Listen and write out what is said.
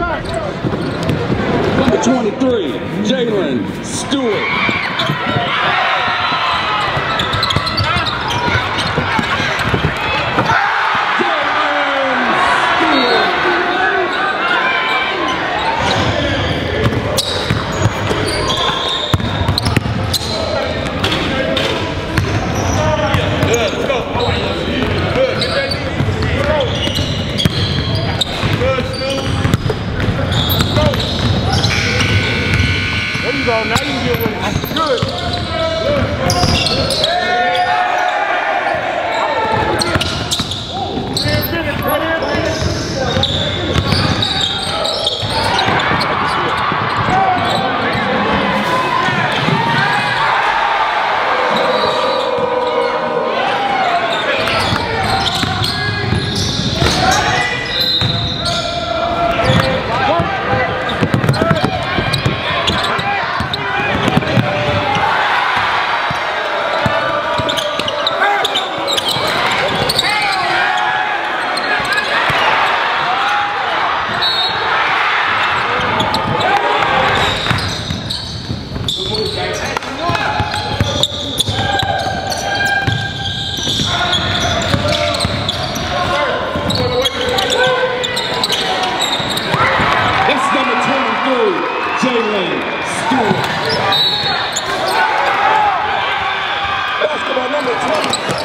Number 23, Jalen Stewart. you go. Now you get with it. Good. Good. Basketball number 20.